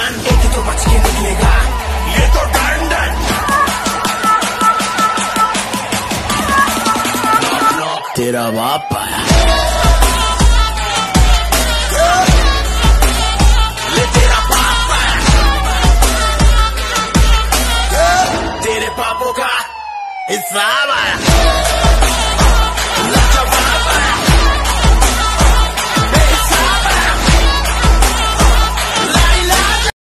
तो बच निकलेगा ये तो डंडन तेरा बाप आया। तेरा बाप तेरे पापों का हिसाब आया।